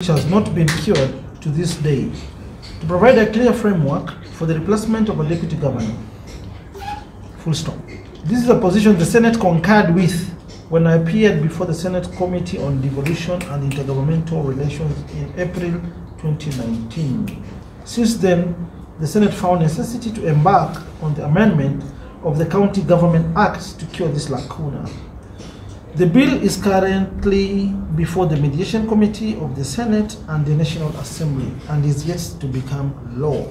which has not been cured to this day, to provide a clear framework for the replacement of a deputy governor. Full stop. This is a position the Senate concurred with when I appeared before the Senate Committee on Devolution and Intergovernmental Relations in April 2019. Since then, the Senate found necessity to embark on the amendment of the County Government Act to cure this lacuna. The bill is currently before the Mediation Committee of the Senate and the National Assembly and is yet to become law.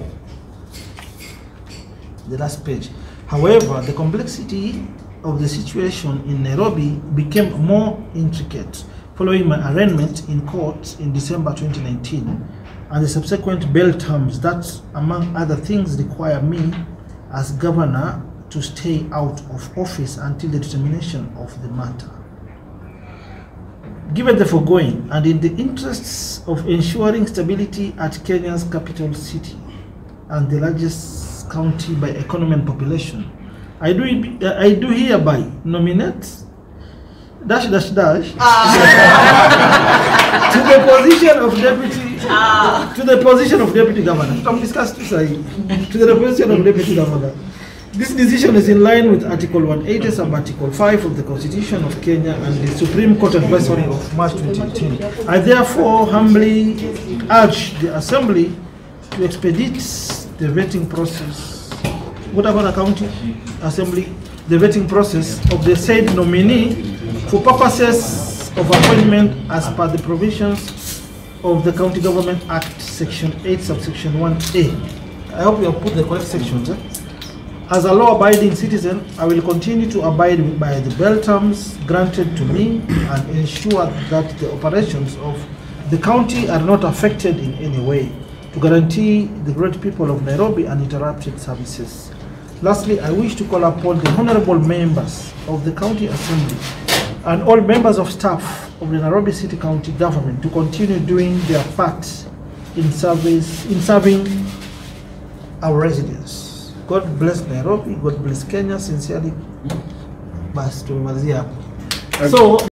The last page. However, the complexity of the situation in Nairobi became more intricate following my arraignment in court in December 2019 and the subsequent bail terms that, among other things, require me as governor to stay out of office until the determination of the matter. Given the foregoing, and in the interests of ensuring stability at Kenya's capital city and the largest county by economy and population, I do, uh, I do hereby nominate dash dash dash ah. to the position of deputy ah. to the position of deputy governor. Tom discuss to say to the position of deputy governor. This decision is in line with Article 180 sub Article 5 of the Constitution of Kenya and the Supreme Court advisory of March 2018. I therefore humbly urge the Assembly to expedite the vetting process. What about the County Assembly? The vetting process of the said nominee for purposes of appointment as per the provisions of the County Government Act, Section 8, subsection 1A. I hope you have put the correct sections. Eh? As a law-abiding citizen, I will continue to abide by the bail terms granted to me and ensure that the operations of the county are not affected in any way to guarantee the great people of Nairobi uninterrupted services. Lastly, I wish to call upon the honorable members of the County Assembly and all members of staff of the Nairobi City County government to continue doing their part in service in serving our residents. God bless Nairobi, God bless Kenya, sincerely. Basi tumemalizia hapo. So